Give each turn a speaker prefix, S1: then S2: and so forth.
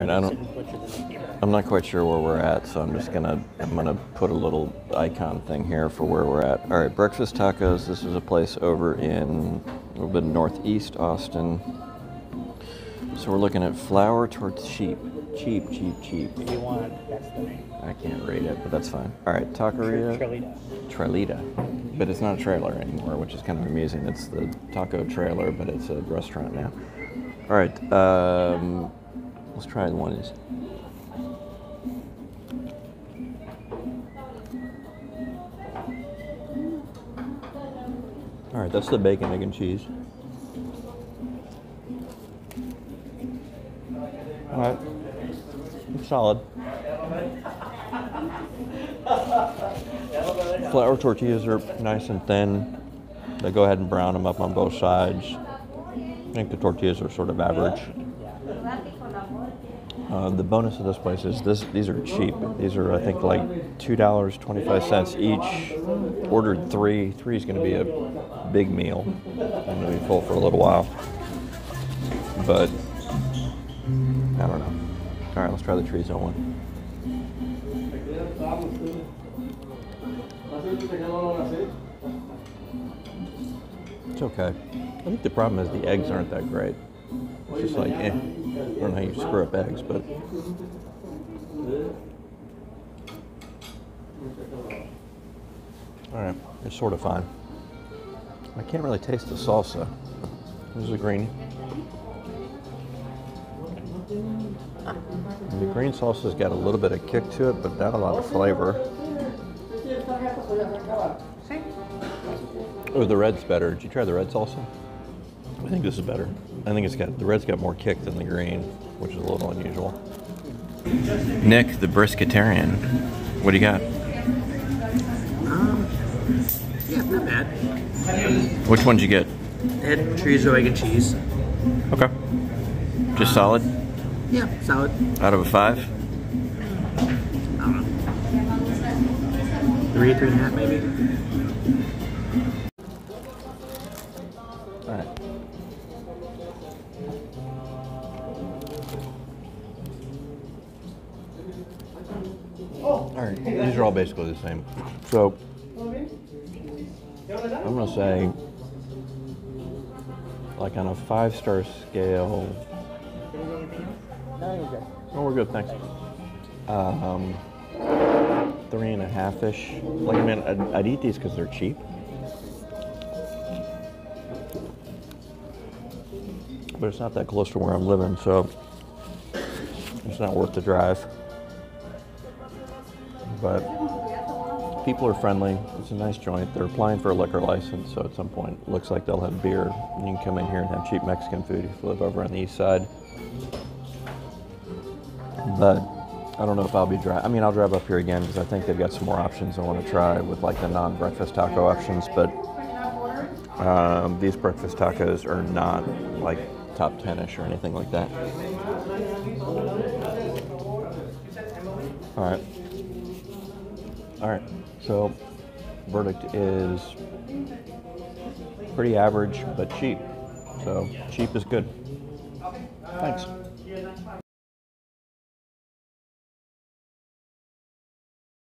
S1: And I don't,
S2: Didn't butcher the name.
S1: I'm not quite sure where we're at, so I'm just gonna I'm gonna put a little icon thing here for where we're at. All right, breakfast tacos. This is a place over in a little bit northeast Austin. So we're looking at flour towards cheap, cheap, cheap, cheap.
S2: If you want, that's the name.
S1: I can't read it, but that's fine. All right, taqueria.
S2: Trilita.
S1: Tralita, but it's not a trailer anymore, which is kind of amusing. It's the taco trailer, but it's a restaurant now. All right, um, let's try the one is. All right, that's the bacon, egg, and cheese. All right, it's solid. Flour tortillas are nice and thin. They go ahead and brown them up on both sides. I think the tortillas are sort of average. Uh, the bonus of this place is this; these are cheap. These are, I think, like two dollars twenty-five cents each. Ordered three. Three is going to be a big meal. I'm going to be full for a little while, but I don't know. All right, let's try the chorizo one. It's okay. I think the problem is the eggs aren't that great. It's just like, eh. I don't know how you screw up eggs, but. Alright, it's sort of fine. I can't really taste the salsa. This is a green. The green salsa's got a little bit of kick to it, but not a lot of flavor. See? Oh, the red's better. Did you try the red salsa? I think this is better. I think it's got the red's got more kick than the green, which is a little unusual. Nick, the brisketarian. What do you got?
S2: Um, yeah, not bad.
S1: Which one did you get?
S2: Had chorizo, egg, and cheese.
S1: Okay. Just solid?
S2: Yeah, solid.
S1: Out of a five?
S2: I don't know. Three, three and a half, maybe.
S1: Alright, these are all basically the same. So, I'm gonna say, like on a five star scale. Oh, we're good, thanks. Um, three and a half ish. Like, I mean, I'd, I'd eat these because they're cheap. but it's not that close to where I'm living, so it's not worth the drive. But people are friendly. It's a nice joint. They're applying for a liquor license, so at some point, it looks like they'll have beer. And you can come in here and have cheap Mexican food if you live over on the east side. But I don't know if I'll be drive. I mean, I'll drive up here again because I think they've got some more options I want to try with like the non-breakfast taco options. But um, these breakfast tacos are not like top 10ish or anything like that. All right. All right. So, verdict is pretty average but cheap. So, cheap is good. Thanks.